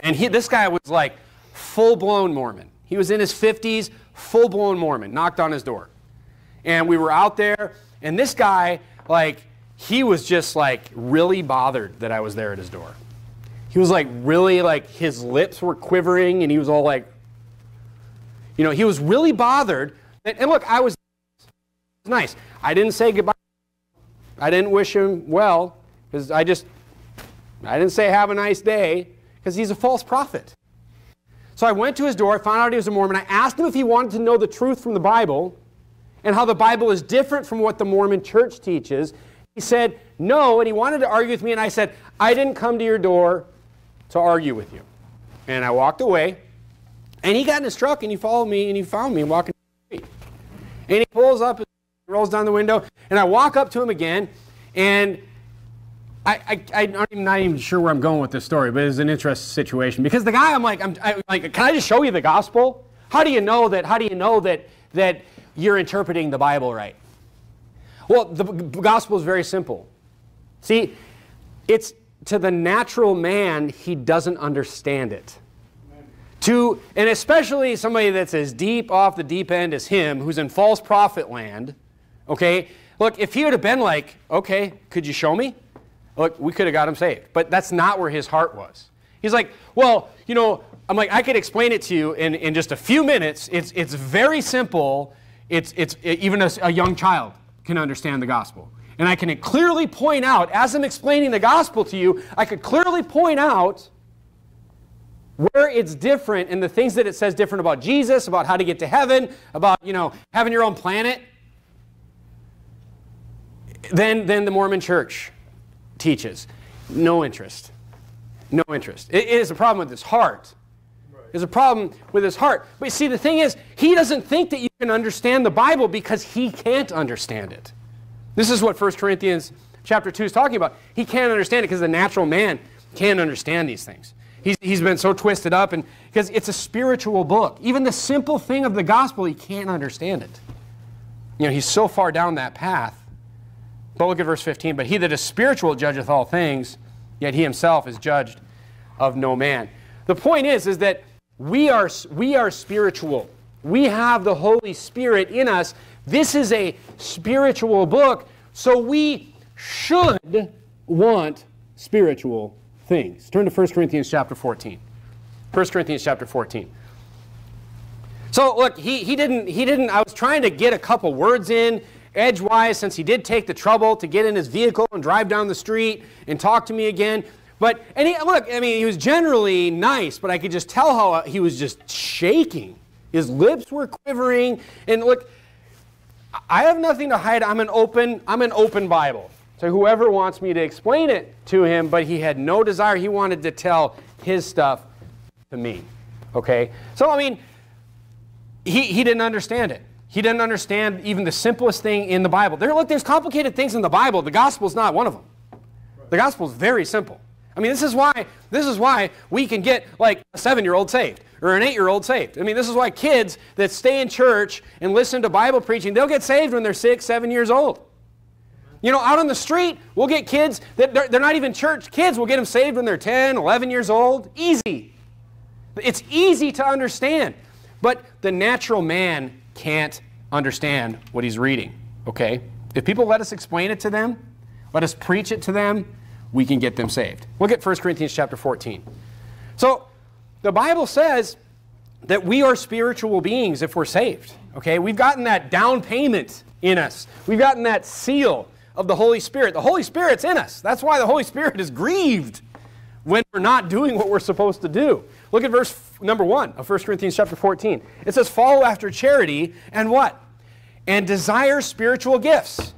Speaker 1: And he, this guy was like full blown Mormon. He was in his 50s, full blown Mormon, knocked on his door. And we were out there, and this guy, like, he was just like really bothered that I was there at his door. He was like really like his lips were quivering and he was all like, you know, he was really bothered. And, and look, I was nice. I didn't say goodbye. I didn't wish him well because I just, I didn't say have a nice day because he's a false prophet. So I went to his door, I found out he was a Mormon. I asked him if he wanted to know the truth from the Bible and how the Bible is different from what the Mormon church teaches. He said, No, and he wanted to argue with me, and I said, I didn't come to your door to argue with you. And I walked away, and he got in his truck, and he followed me, and he found me walking down the street. And he pulls up, and rolls down the window, and I walk up to him again, and I, I, I'm not even, sure where I'm going with this story, but it's an interesting situation because the guy, I'm like, I'm I, like, can I just show you the gospel? How do you know that? How do you know that that you're interpreting the Bible right? Well, the gospel is very simple. See, it's to the natural man, he doesn't understand it. To, and especially somebody that's as deep off the deep end as him, who's in false prophet land, okay? Look, if he would have been like, okay, could you show me? Look, we could have got him saved. But that's not where his heart was. He's like, well, you know, I'm like, I could explain it to you in, in just a few minutes. It's, it's very simple. It's, it's even a, a young child can understand the gospel. And I can clearly point out, as I'm explaining the gospel to you, I could clearly point out where it's different and the things that it says different about Jesus, about how to get to heaven, about, you know, having your own planet, than, than the Mormon church teaches. No interest. No interest. it, it is a problem with his heart. There's a problem with his heart. But see, the thing is, he doesn't think that you can understand the Bible because he can't understand it. This is what 1 Corinthians chapter 2 is talking about. He can't understand it because the natural man can't understand these things. He's, he's been so twisted up and because it's a spiritual book. Even the simple thing of the gospel, he can't understand it. You know, he's so far down that path. But look at verse 15. But he that is spiritual judgeth all things, yet he himself is judged of no man. The point is, is that we are, we are spiritual. We have the Holy Spirit in us. This is a spiritual book, so we should want spiritual things. Turn to 1 Corinthians chapter 14. 1 Corinthians chapter 14. So look, he, he didn't he didn't I was trying to get a couple words in edgewise since he did take the trouble to get in his vehicle and drive down the street and talk to me again. But, and he, look, I mean, he was generally nice, but I could just tell how uh, he was just shaking. His lips were quivering. And look, I have nothing to hide. I'm an open, I'm an open Bible. So whoever wants me to explain it to him, but he had no desire. He wanted to tell his stuff to me. Okay? So, I mean, he, he didn't understand it. He didn't understand even the simplest thing in the Bible. There, look, there's complicated things in the Bible. The gospel is not one of them. The gospel is very simple. I mean, this is why this is why we can get like a seven-year-old saved or an eight-year-old saved. I mean, this is why kids that stay in church and listen to Bible preaching, they'll get saved when they're six, seven years old. You know, out on the street, we'll get kids that they're, they're not even church kids. We'll get them saved when they're 10, 11 years old. Easy. It's easy to understand. But the natural man can't understand what he's reading. Okay? If people let us explain it to them, let us preach it to them, we can get them saved. Look at 1 Corinthians chapter 14. So the Bible says that we are spiritual beings if we're saved. Okay? We've gotten that down payment in us. We've gotten that seal of the Holy Spirit. The Holy Spirit's in us. That's why the Holy Spirit is grieved when we're not doing what we're supposed to do. Look at verse number 1 of 1 Corinthians chapter 14. It says follow after charity and what? And desire spiritual gifts.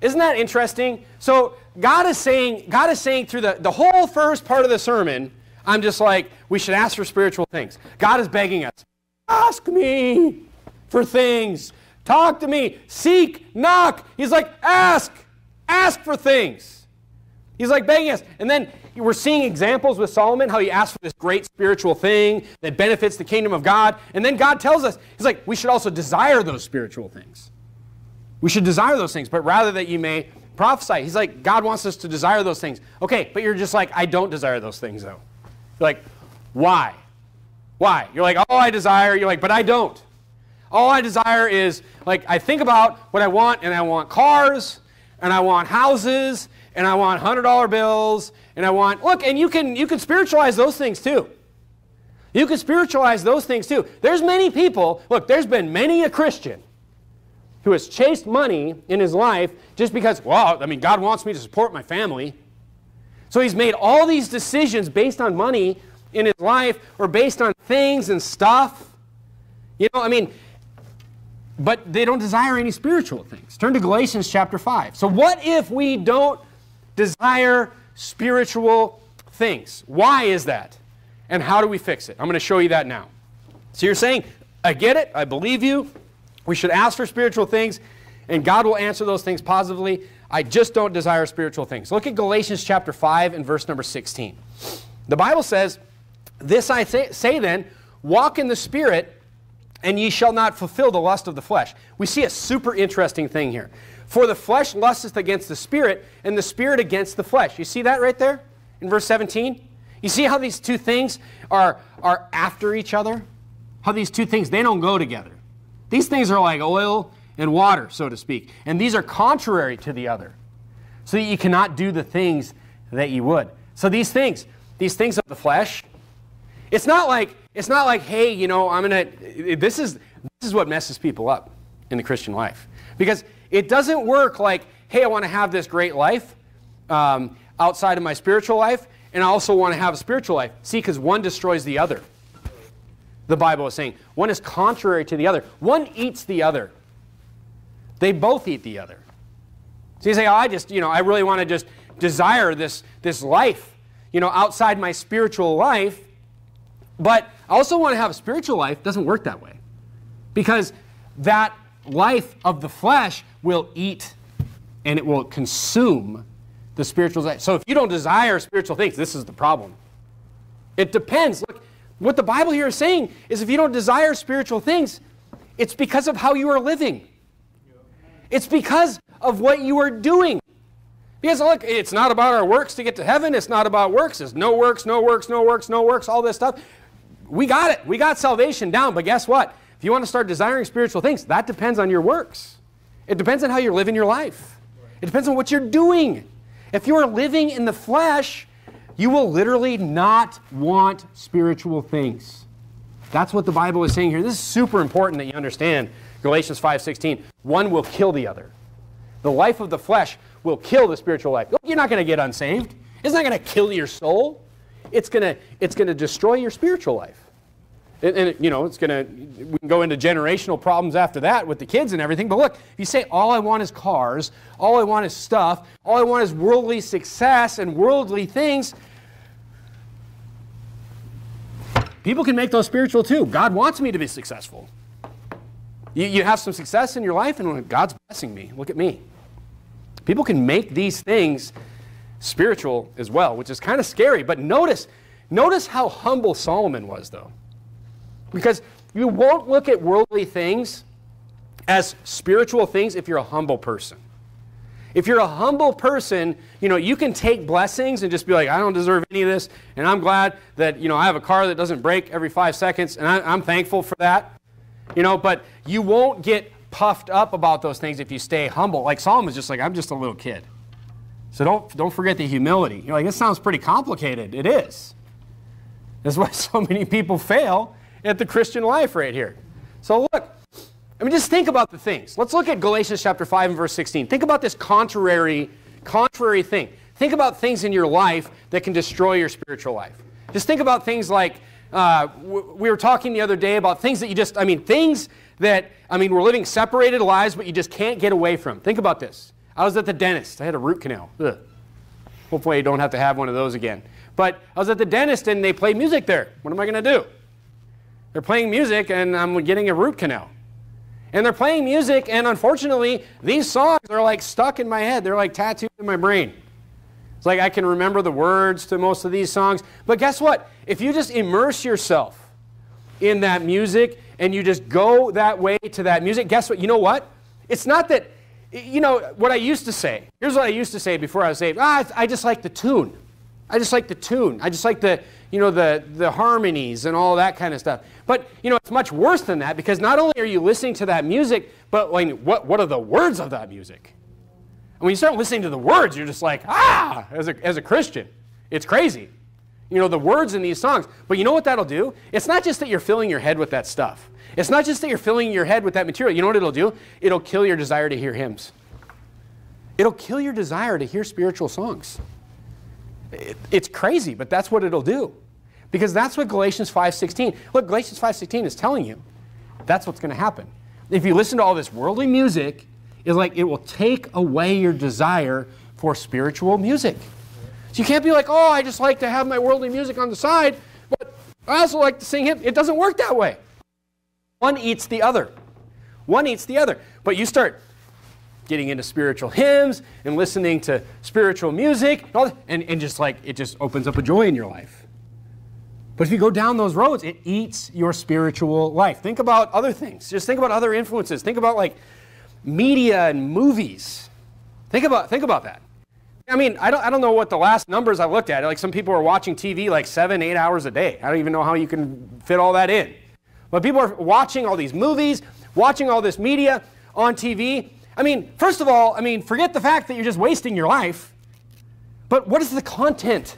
Speaker 1: Isn't that interesting? So God is saying, God is saying through the, the whole first part of the sermon, I'm just like, we should ask for spiritual things. God is begging us, ask me for things. Talk to me. Seek, knock. He's like, ask. Ask for things. He's like begging us. And then we're seeing examples with Solomon, how he asked for this great spiritual thing that benefits the kingdom of God. And then God tells us, He's like, we should also desire those spiritual things. We should desire those things, but rather that you may prophesy. He's like, God wants us to desire those things. Okay, but you're just like, I don't desire those things though. You're like, why? Why? You're like, oh, I desire. You're like, but I don't. All I desire is, like, I think about what I want, and I want cars, and I want houses, and I want $100 bills, and I want, look, and you can, you can spiritualize those things too. You can spiritualize those things too. There's many people, look, there's been many a Christian who has chased money in his life just because, well, I mean, God wants me to support my family. So he's made all these decisions based on money in his life or based on things and stuff. You know, I mean, but they don't desire any spiritual things. Turn to Galatians chapter 5. So, what if we don't desire spiritual things? Why is that? And how do we fix it? I'm going to show you that now. So, you're saying, I get it, I believe you, we should ask for spiritual things, and God will answer those things positively. I just don't desire spiritual things. Look at Galatians chapter 5 and verse number 16. The Bible says, This I say, say then, walk in the Spirit and ye shall not fulfill the lust of the flesh. We see a super interesting thing here. For the flesh lusteth against the spirit, and the spirit against the flesh. You see that right there in verse 17? You see how these two things are, are after each other? How these two things, they don't go together. These things are like oil and water, so to speak. And these are contrary to the other. So that you cannot do the things that you would. So these things, these things of the flesh, it's not like it's not like, hey, you know, I'm gonna. This is this is what messes people up in the Christian life because it doesn't work like, hey, I want to have this great life um, outside of my spiritual life, and I also want to have a spiritual life. See, because one destroys the other. The Bible is saying one is contrary to the other. One eats the other. They both eat the other. So you say, oh, I just, you know, I really want to just desire this this life, you know, outside my spiritual life but I also want to have a spiritual life. doesn't work that way. Because that life of the flesh will eat and it will consume the spiritual life. So if you don't desire spiritual things, this is the problem. It depends. Look, what the Bible here is saying is if you don't desire spiritual things, it's because of how you are living. It's because of what you are doing. Because look, it's not about our works to get to heaven. It's not about works. It's no works, no works, no works, no works, all this stuff we got it. We got salvation down. But guess what? If you want to start desiring spiritual things, that depends on your works. It depends on how you're living your life. It depends on what you're doing. If you are living in the flesh, you will literally not want spiritual things. That's what the Bible is saying here. This is super important that you understand Galatians 5:16. One will kill the other. The life of the flesh will kill the spiritual life. You're not going to get unsaved. It's not going to kill your soul it's going to it's going to destroy your spiritual life. And, and you know, it's going to, we can go into generational problems after that with the kids and everything. But look, if you say, all I want is cars, all I want is stuff, all I want is worldly success and worldly things, people can make those spiritual too. God wants me to be successful. You, you have some success in your life, and God's blessing me. Look at me. People can make these things spiritual as well, which is kind of scary. But notice, notice how humble Solomon was, though. Because you won't look at worldly things as spiritual things if you're a humble person. If you're a humble person, you know, you can take blessings and just be like, I don't deserve any of this, and I'm glad that, you know, I have a car that doesn't break every five seconds, and I, am thankful for that. You know, but you won't get puffed up about those things if you stay humble. Like Solomon's just like, I'm just a little kid. So don't, don't forget the humility. You're like, this sounds pretty complicated. It is. That's why so many people fail, at the Christian life right here. So look, I mean, just think about the things. Let's look at Galatians chapter 5 and verse 16. Think about this contrary, contrary thing. Think about things in your life that can destroy your spiritual life. Just think about things like, uh, we were talking the other day about things that you just, I mean, things that, I mean, we're living separated lives, but you just can't get away from. Think about this. I was at the dentist. I had a root canal. Ugh. Hopefully, I don't have to have one of those again. But I was at the dentist and they play music there. What am I going to do? They're playing music and I'm getting a root canal. And they're playing music, and unfortunately, these songs are like stuck in my head. They're like tattooed in my brain. It's like I can remember the words to most of these songs. But guess what? If you just immerse yourself in that music and you just go that way to that music, guess what? You know what? It's not that, you know, what I used to say. Here's what I used to say before I was saved. Ah, I just like the tune. I just like the tune. I just like the, you know, the, the harmonies and all that kind of stuff. But, you know, it's much worse than that because not only are you listening to that music, but like, what, what are the words of that music? And when you start listening to the words, you're just like, ah, as a, as a Christian. It's crazy. You know, the words in these songs. But you know what that'll do? It's not just that you're filling your head with that stuff. It's not just that you're filling your head with that material. You know what it'll do? It'll kill your desire to hear hymns. It'll kill your desire to hear spiritual songs. It, it's crazy, but that's what it'll do. Because that's what Galatians 5.16, look, Galatians 5.16 is telling you that's what's going to happen. If you listen to all this worldly music, it's like it will take away your desire for spiritual music. So you can't be like, oh, I just like to have my worldly music on the side, but I also like to sing hymns. It doesn't work that way. One eats the other. One eats the other. But you start getting into spiritual hymns and listening to spiritual music and, and, just like it just opens up a joy in your life. But if you go down those roads, it eats your spiritual life. Think about other things. Just think about other influences. Think about like media and movies. Think about, think about that. I mean, I don't, I don't know what the last numbers I looked at. Like some people are watching TV like seven, eight hours a day. I don't even know how you can fit all that in. But people are watching all these movies, watching all this media on TV. I mean, first of all, I mean, forget the fact that you're just wasting your life. But what is the content?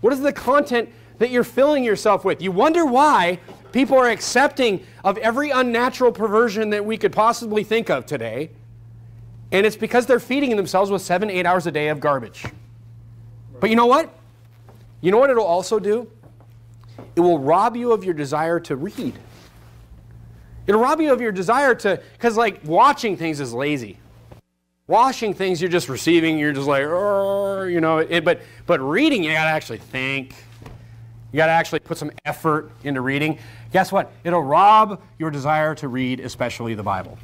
Speaker 1: What is the content that you're filling yourself with. You wonder why people are accepting of every unnatural perversion that we could possibly think of today. And it's because they're feeding themselves with seven, eight hours a day of garbage. But you know what? You know what it'll also do? It will rob you of your desire to read. It'll rob you of your desire to, because like watching things is lazy. Watching things you're just receiving, you're just like, you know, it, but, but reading, you got to actually think. You got to actually put some effort into reading. Guess what? It'll rob your desire to read, especially the Bible.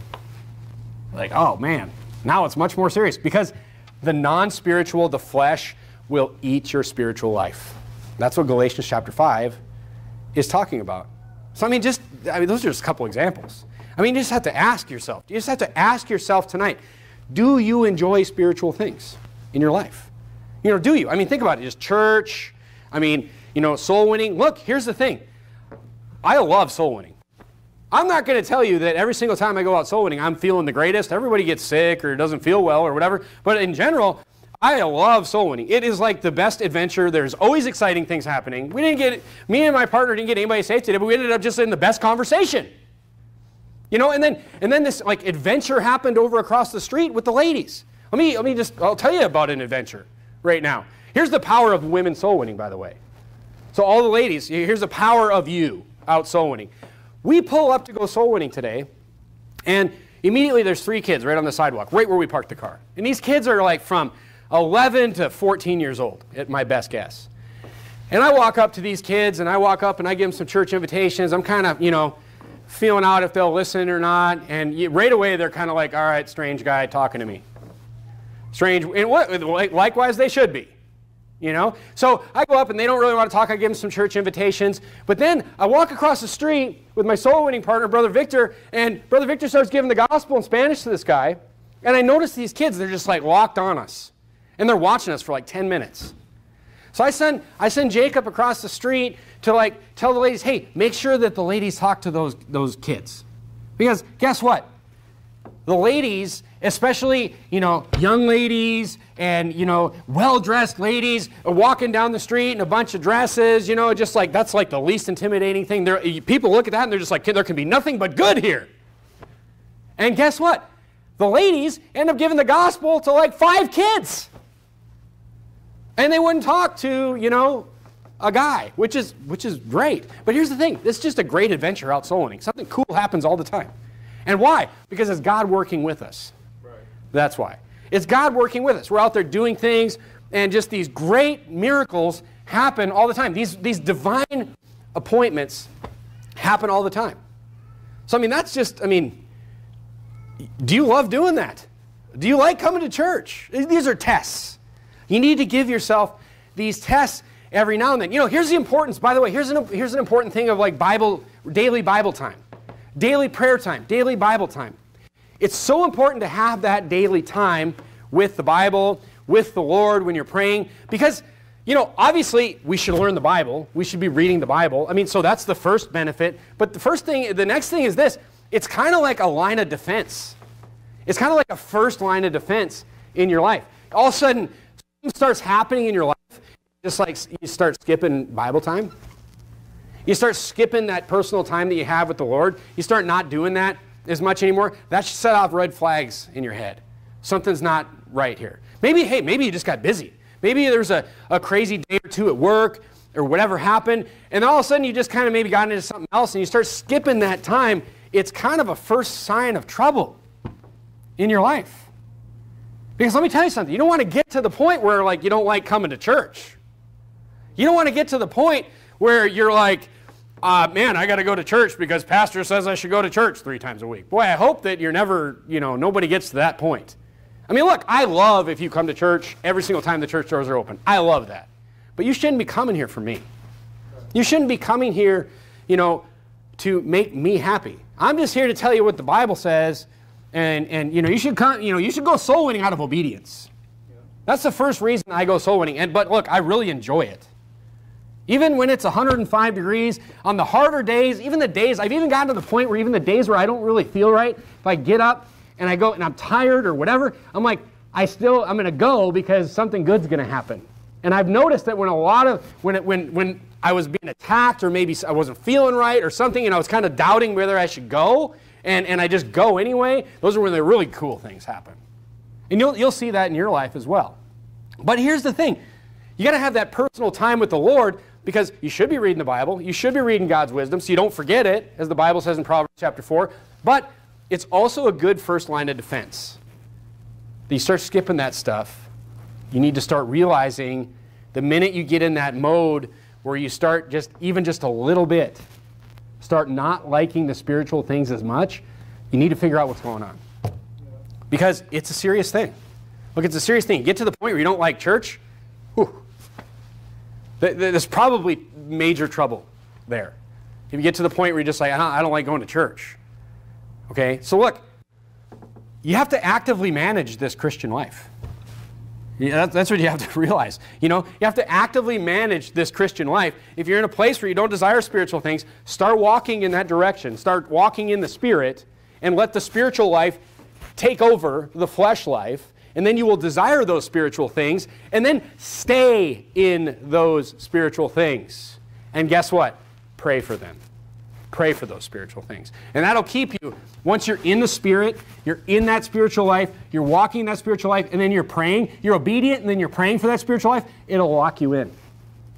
Speaker 1: Like, oh man, now it's much more serious because the non spiritual, the flesh, will eat your spiritual life. That's what Galatians chapter 5 is talking about. So, I mean, just, I mean, those are just a couple examples. I mean, you just have to ask yourself. You just have to ask yourself tonight do you enjoy spiritual things in your life? You know, do you? I mean, think about it. Just church. I mean, you know, soul winning. Look, here's the thing. I love soul winning. I'm not going to tell you that every single time I go out soul winning, I'm feeling the greatest. Everybody gets sick or doesn't feel well or whatever. But in general, I love soul winning. It is like the best adventure. There's always exciting things happening. We didn't get, me and my partner didn't get anybody saved today, but we ended up just in the best conversation. You know, and then, and then this like adventure happened over across the street with the ladies. Let me, let me just, I'll tell you about an adventure right now. Here's the power of women soul winning, by the way. So all the ladies, here's the power of you out soul winning. We pull up to go soul winning today, and immediately there's three kids right on the sidewalk, right where we parked the car. And these kids are like from 11 to 14 years old, at my best guess. And I walk up to these kids, and I walk up and I give them some church invitations. I'm kind of, you know, feeling out if they'll listen or not. And right away, they're kind of like, all right, strange guy talking to me. Strange. And what, likewise, they should be. You know? So I go up and they don't really want to talk. I give them some church invitations. But then I walk across the street with my soul winning partner, Brother Victor, and Brother Victor starts giving the gospel in Spanish to this guy. And I notice these kids, they're just like locked on us. And they're watching us for like 10 minutes. So I send, I send Jacob across the street to like tell the ladies, hey, make sure that the ladies talk to those, those kids. Because guess what? the ladies, especially, you know, young ladies and, you know, well-dressed ladies walking down the street in a bunch of dresses, you know, just like, that's like the least intimidating thing. There, people look at that and they're just like, there can be nothing but good here. And guess what? The ladies end up giving the gospel to like five kids. And they wouldn't talk to, you know, a guy, which is, which is great. But here's the thing. It's just a great adventure out soul winning. Something cool happens all the time. And why? Because it's God working with us. Right. That's why. It's God working with us. We're out there doing things, and just these great miracles happen all the time. These, these divine appointments happen all the time. So, I mean, that's just, I mean, do you love doing that? Do you like coming to church? These are tests. You need to give yourself these tests every now and then. You know, here's the importance, by the way, here's an, here's an important thing of like Bible, daily Bible time, daily prayer time, daily Bible time. It's so important to have that daily time with the Bible, with the Lord when you're praying, because, you know, obviously we should learn the Bible. We should be reading the Bible. I mean, so that's the first benefit. But the first thing, the next thing is this it's kind of like a line of defense. It's kind of like a first line of defense in your life. All of a sudden, starts happening in your life, just like you start skipping Bible time. You start skipping that personal time that you have with the Lord. You start not doing that as much anymore. That should set off red flags in your head. Something's not right here. Maybe, hey, maybe you just got busy. Maybe there's a, a crazy day or two at work or whatever happened, and all of a sudden you just kind of maybe got into something else and you start skipping that time. It's kind of a first sign of trouble in your life. Because let me tell you something, you don't want to get to the point where like you don't like coming to church. You don't want to get to the point where you're like, uh, man, I got to go to church because pastor says I should go to church three times a week. Boy, I hope that you're never, you know, nobody gets to that point. I mean, look, I love if you come to church every single time the church doors are open. I love that. But you shouldn't be coming here for me. You shouldn't be coming here, you know, to make me happy. I'm just here to tell you what the Bible says, and, and you know, you should come, you know, you should go soul winning out of obedience. That's the first reason I go soul winning. And but look, I really enjoy it. Even when it's 105 degrees, on the harder days, even the days, I've even gotten to the point where even the days where I don't really feel right, if I get up and I go and I'm tired or whatever, I'm like, I still, I'm going to go because something good's going to happen. And I've noticed that when a lot of, when, it, when, when I was being attacked or maybe I wasn't feeling right or something and I was kind of doubting whether I should go and, and I just go anyway, those are when the really cool things happen. And you'll, you'll see that in your life as well. But here's the thing you got to have that personal time with the Lord because you should be reading the Bible. You should be reading God's wisdom so you don't forget it, as the Bible says in Proverbs chapter 4. But it's also a good first line of defense. You start skipping that stuff. You need to start realizing the minute you get in that mode where you start just, even just a little bit, start not liking the spiritual things as much, you need to figure out what's going on. Because it's a serious thing. Look, it's a serious thing. You get to the point where you don't like church, whew, there's probably major trouble there. If you get to the point where you're just like, I don't like going to church. Okay? So look, you have to actively manage this Christian life. Yeah, that's what you have to realize. You know, you have to actively manage this Christian life. If you're in a place where you don't desire spiritual things, start walking in that direction. Start walking in the Spirit and let the spiritual life take over the flesh life. And then you will desire those spiritual things and then stay in those spiritual things. And guess what? Pray for them. Pray for those spiritual things. And that'll keep you, once you're in the Spirit, you're in that spiritual life, you're walking in that spiritual life, and then you're praying, you're obedient, and then you're praying for that spiritual life, it'll lock you in.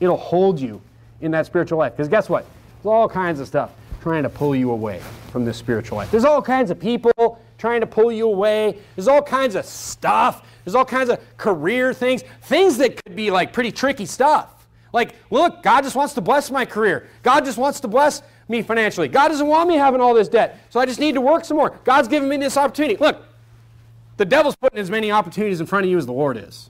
Speaker 1: It'll hold you in that spiritual life. Because guess what? There's all kinds of stuff trying to pull you away from this spiritual life. There's all kinds of people trying to pull you away. There's all kinds of stuff. There's all kinds of career things, things that could be like pretty tricky stuff. Like, look, God just wants to bless my career. God just wants to bless me financially. God doesn't want me having all this debt, so I just need to work some more. God's given me this opportunity. Look, the devil's putting as many opportunities in front of you as the Lord is.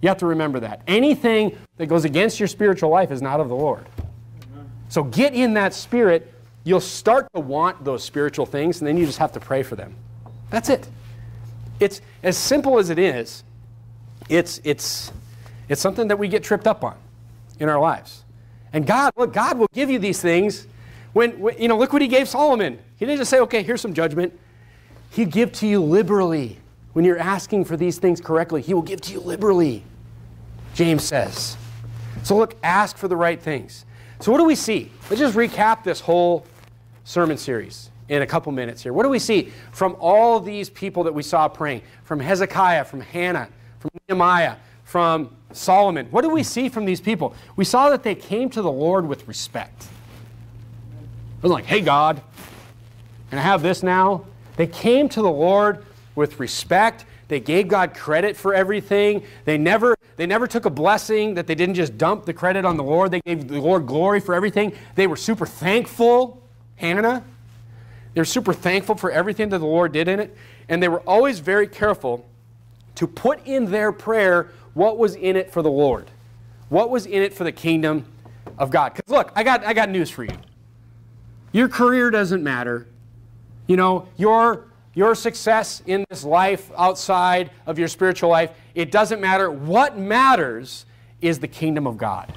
Speaker 1: You have to remember that. Anything that goes against your spiritual life is not of the Lord. So get in that spirit. You'll start to want those spiritual things, and then you just have to pray for them. That's it. It's as simple as it is. It's, it's, it's something that we get tripped up on in our lives. And God, look, God will give you these things when, when, you know, look what he gave Solomon. He didn't just say, okay, here's some judgment. He'll give to you liberally. When you're asking for these things correctly, He will give to you liberally, James says. So look, ask for the right things. So what do we see? Let's just recap this whole sermon series in a couple minutes here. What do we see from all these people that we saw praying? From Hezekiah, from Hannah, from Nehemiah, from Solomon. What do we see from these people? We saw that they came to the Lord with respect. It was like, hey, God, can I have this now? They came to the Lord with respect. They gave God credit for everything. They never, they never took a blessing that they didn't just dump the credit on the Lord. They gave the Lord glory for everything. They were super thankful. Hannah, they were super thankful for everything that the Lord did in it. And they were always very careful to put in their prayer what was in it for the Lord, what was in it for the kingdom of God. Because look, I got, I got news for you. Your career doesn't matter. You know, your, your success in this life outside of your spiritual life, it doesn't matter. What matters is the kingdom of God.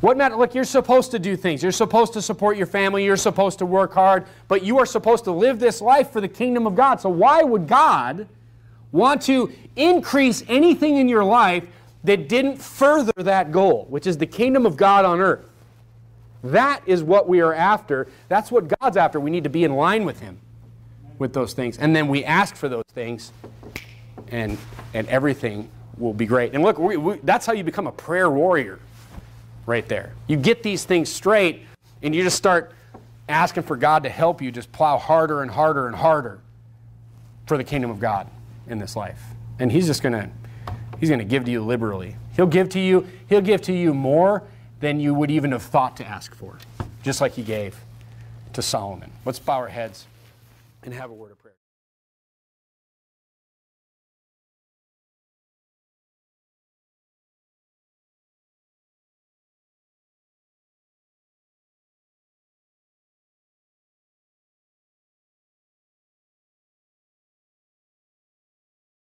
Speaker 1: What matter? Look, you're supposed to do things. You're supposed to support your family. You're supposed to work hard. But you are supposed to live this life for the kingdom of God. So why would God want to increase anything in your life that didn't further that goal, which is the kingdom of God on earth. That is what we are after. That's what God's after. We need to be in line with Him with those things. And then we ask for those things, and, and everything will be great. And look, we, we, that's how you become a prayer warrior right there. You get these things straight, and you just start asking for God to help you just plow harder and harder and harder for the kingdom of God in this life. And he's just going to he's going to give to you liberally. He'll give to you he'll give to you more than you would even have thought to ask for, just like he gave to Solomon. Let's bow our heads and have a word of prayer.